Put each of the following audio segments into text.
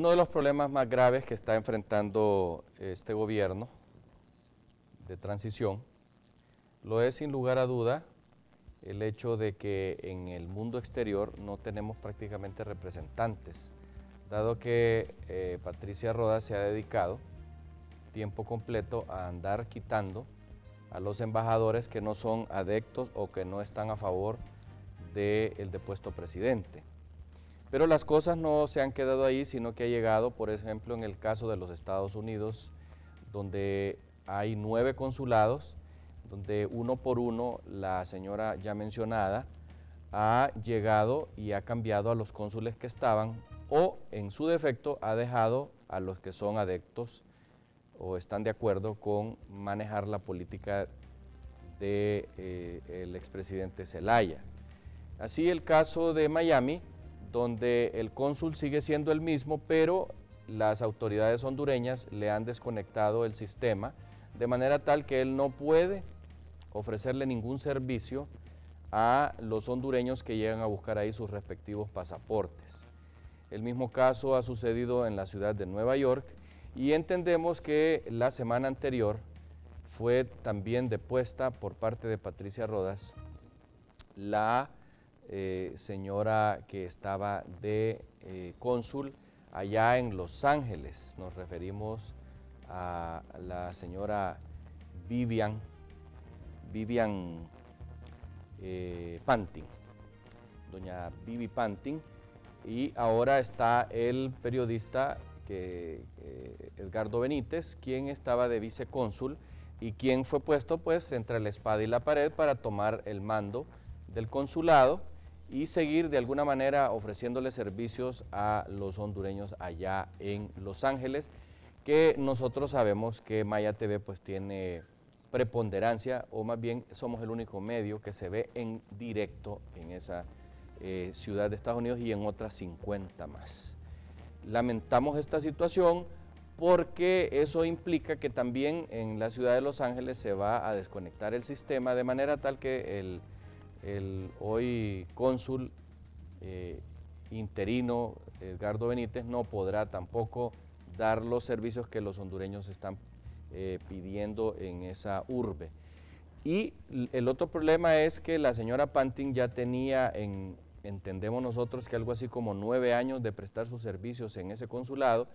Uno de los problemas más graves que está enfrentando este gobierno de transición lo es sin lugar a duda el hecho de que en el mundo exterior no tenemos prácticamente representantes, dado que eh, Patricia Roda se ha dedicado tiempo completo a andar quitando a los embajadores que no son adeptos o que no están a favor del depuesto presidente. Pero las cosas no se han quedado ahí, sino que ha llegado, por ejemplo, en el caso de los Estados Unidos, donde hay nueve consulados, donde uno por uno la señora ya mencionada ha llegado y ha cambiado a los cónsules que estaban o en su defecto ha dejado a los que son adeptos o están de acuerdo con manejar la política del de, eh, expresidente Zelaya. Así el caso de Miami, donde el cónsul sigue siendo el mismo, pero las autoridades hondureñas le han desconectado el sistema de manera tal que él no puede ofrecerle ningún servicio a los hondureños que llegan a buscar ahí sus respectivos pasaportes. El mismo caso ha sucedido en la ciudad de Nueva York y entendemos que la semana anterior fue también depuesta por parte de Patricia Rodas la eh, señora que estaba de eh, cónsul allá en Los Ángeles. Nos referimos a la señora Vivian, Vivian eh, Pantin, doña Vivi Pantin, y ahora está el periodista que, Edgardo Benítez, quien estaba de vicecónsul y quien fue puesto pues entre la espada y la pared para tomar el mando del consulado y seguir de alguna manera ofreciéndole servicios a los hondureños allá en Los Ángeles, que nosotros sabemos que Maya TV pues tiene preponderancia o más bien somos el único medio que se ve en directo en esa eh, ciudad de Estados Unidos y en otras 50 más. Lamentamos esta situación porque eso implica que también en la ciudad de Los Ángeles se va a desconectar el sistema de manera tal que el el hoy cónsul eh, interino Edgardo Benítez no podrá tampoco dar los servicios que los hondureños están eh, pidiendo en esa urbe. Y el otro problema es que la señora Pantin ya tenía, en, entendemos nosotros que algo así como nueve años de prestar sus servicios en ese consulado,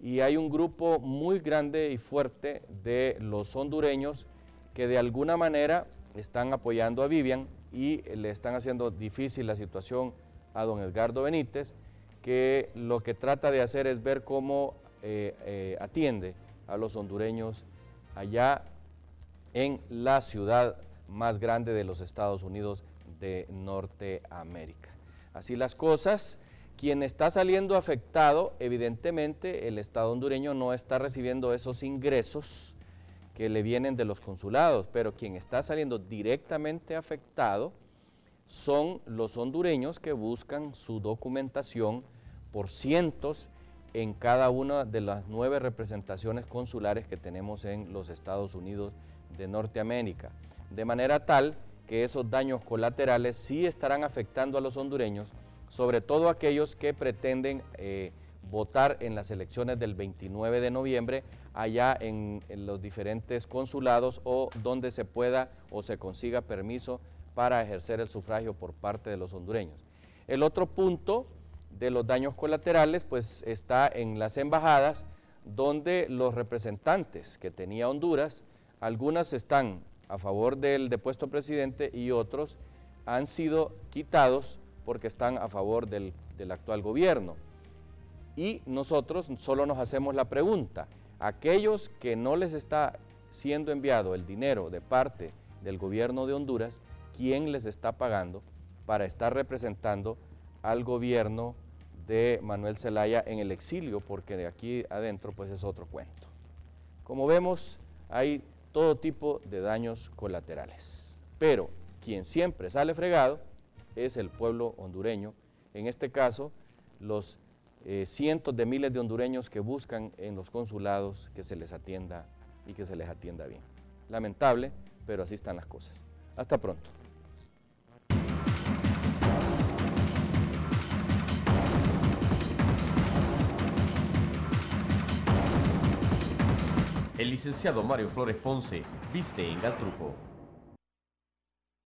y hay un grupo muy grande y fuerte de los hondureños que de alguna manera están apoyando a Vivian y le están haciendo difícil la situación a don Edgardo Benítez, que lo que trata de hacer es ver cómo eh, eh, atiende a los hondureños allá en la ciudad más grande de los Estados Unidos de Norteamérica. Así las cosas, quien está saliendo afectado, evidentemente el Estado hondureño no está recibiendo esos ingresos que le vienen de los consulados, pero quien está saliendo directamente afectado son los hondureños que buscan su documentación por cientos en cada una de las nueve representaciones consulares que tenemos en los Estados Unidos de Norteamérica. De manera tal que esos daños colaterales sí estarán afectando a los hondureños, sobre todo aquellos que pretenden eh, votar en las elecciones del 29 de noviembre allá en, los diferentes consulados o donde se pueda o se consiga permiso para ejercer el sufragio por parte de los hondureños. El otro punto de los daños colaterales pues está en las embajadas donde los representantes que tenía Honduras, algunas están a favor del depuesto presidente y otros han sido quitados porque están a favor del actual gobierno. Y nosotros solo nos hacemos la pregunta, aquellos que no les está siendo enviado el dinero de parte del gobierno de Honduras, ¿quién les está pagando para estar representando al gobierno de Manuel Zelaya en el exilio? Porque de aquí adentro pues es otro cuento. Como vemos, hay todo tipo de daños colaterales. Pero quien siempre sale fregado es el pueblo hondureño, en este caso los eh, cientos de miles de hondureños que buscan en los consulados que se les atienda y que se les atienda bien. Lamentable, pero así están las cosas. Hasta pronto. El licenciado Mario Flores Ponce viste en Galtruco.